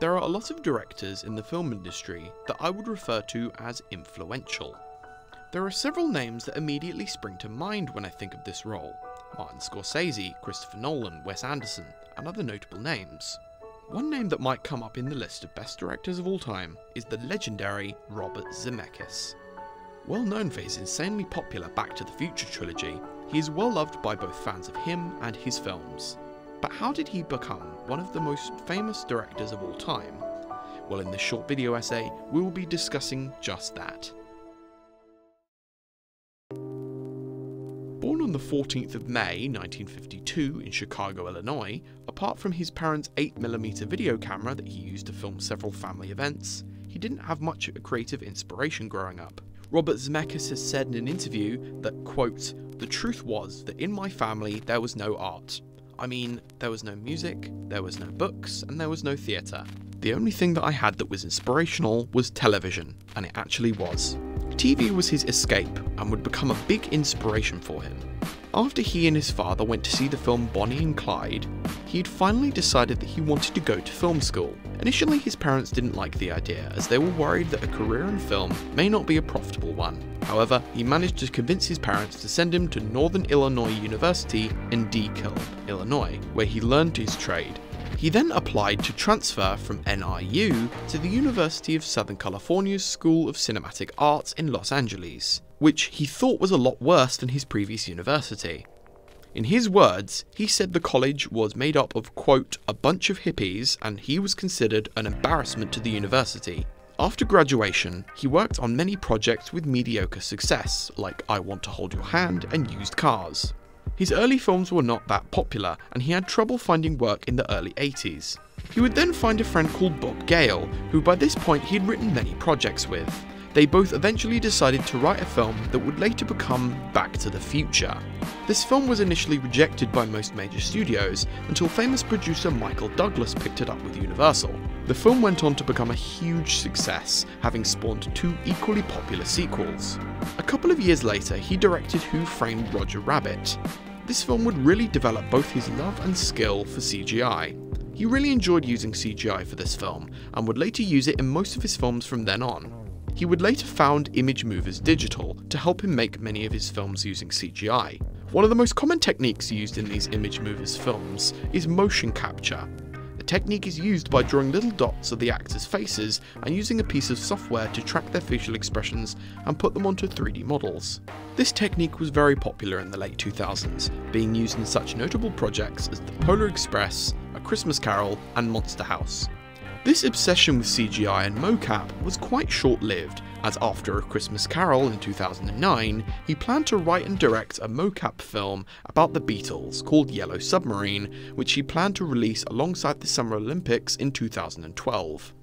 There are a lot of directors in the film industry that I would refer to as influential. There are several names that immediately spring to mind when I think of this role Martin Scorsese, Christopher Nolan, Wes Anderson, and other notable names. One name that might come up in the list of best directors of all time is the legendary Robert Zemeckis. Well known for his insanely popular Back to the Future trilogy, he is well loved by both fans of him and his films. But how did he become one of the most famous directors of all time? Well, in this short video essay, we will be discussing just that. Born on the 14th of May 1952 in Chicago, Illinois, apart from his parents' 8mm video camera that he used to film several family events, he didn't have much creative inspiration growing up. Robert Zemeckis has said in an interview that, quote, The truth was that in my family there was no art. I mean, there was no music, there was no books, and there was no theatre. The only thing that I had that was inspirational was television, and it actually was. TV was his escape and would become a big inspiration for him. After he and his father went to see the film Bonnie and Clyde, he had finally decided that he wanted to go to film school. Initially, his parents didn't like the idea, as they were worried that a career in film may not be a profitable one. However, he managed to convince his parents to send him to Northern Illinois University in DeKalb, Illinois, where he learned his trade he then applied to transfer from NIU to the University of Southern California's School of Cinematic Arts in Los Angeles, which he thought was a lot worse than his previous university. In his words, he said the college was made up of, quote, a bunch of hippies and he was considered an embarrassment to the university. After graduation, he worked on many projects with mediocre success, like I Want to Hold Your Hand and Used Cars. His early films were not that popular, and he had trouble finding work in the early 80s. He would then find a friend called Bob Gale, who by this point he had written many projects with. They both eventually decided to write a film that would later become Back to the Future. This film was initially rejected by most major studios until famous producer Michael Douglas picked it up with Universal. The film went on to become a huge success, having spawned two equally popular sequels. A couple of years later, he directed Who Framed Roger Rabbit, this film would really develop both his love and skill for CGI. He really enjoyed using CGI for this film, and would later use it in most of his films from then on. He would later found Image Movers Digital to help him make many of his films using CGI. One of the most common techniques used in these Image Movers films is motion capture, technique is used by drawing little dots of the actors' faces and using a piece of software to track their facial expressions and put them onto 3D models. This technique was very popular in the late 2000s, being used in such notable projects as The Polar Express, A Christmas Carol, and Monster House. This obsession with CGI and mocap was quite short-lived, as after A Christmas Carol in 2009, he planned to write and direct a mocap film about the Beatles called Yellow Submarine, which he planned to release alongside the Summer Olympics in 2012.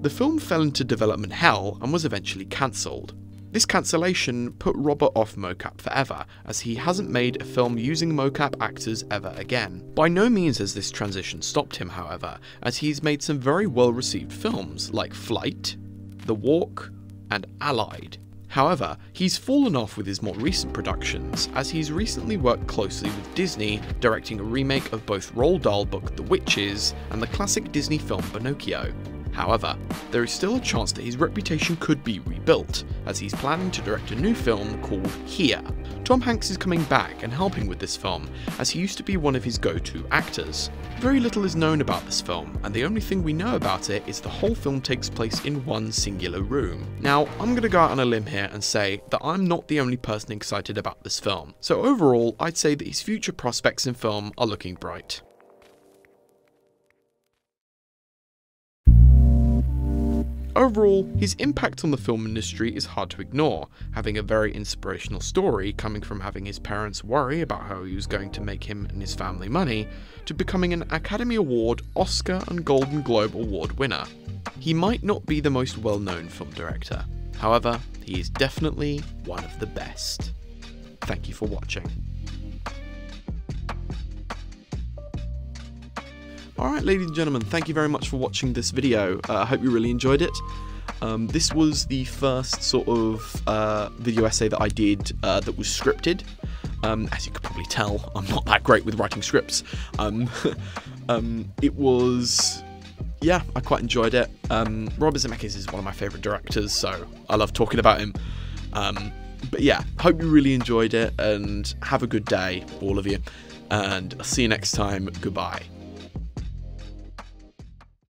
The film fell into development hell and was eventually cancelled. This cancellation put Robert off mocap forever, as he hasn't made a film using mocap actors ever again. By no means has this transition stopped him, however, as he's made some very well received films like Flight, The Walk, and Allied. However, he's fallen off with his more recent productions, as he's recently worked closely with Disney, directing a remake of both Roald Dahl book The Witches and the classic Disney film Pinocchio. However, there is still a chance that his reputation could be rebuilt, as he's planning to direct a new film called Here. Tom Hanks is coming back and helping with this film, as he used to be one of his go-to actors. Very little is known about this film, and the only thing we know about it is the whole film takes place in one singular room. Now, I'm gonna go out on a limb here and say that I'm not the only person excited about this film, so overall, I'd say that his future prospects in film are looking bright. Overall, his impact on the film industry is hard to ignore, having a very inspirational story coming from having his parents worry about how he was going to make him and his family money, to becoming an Academy Award, Oscar and Golden Globe Award winner. He might not be the most well known film director, however, he is definitely one of the best. Thank you for watching. Alright ladies and gentlemen, thank you very much for watching this video. Uh, I hope you really enjoyed it. Um, this was the first sort of uh, video essay that I did uh, that was scripted. Um, as you could probably tell, I'm not that great with writing scripts. Um, um it was yeah, I quite enjoyed it. Um, Robert Zemeckis is one of my favourite directors, so I love talking about him. Um, but yeah, hope you really enjoyed it and have a good day, all of you. And I'll see you next time. Goodbye.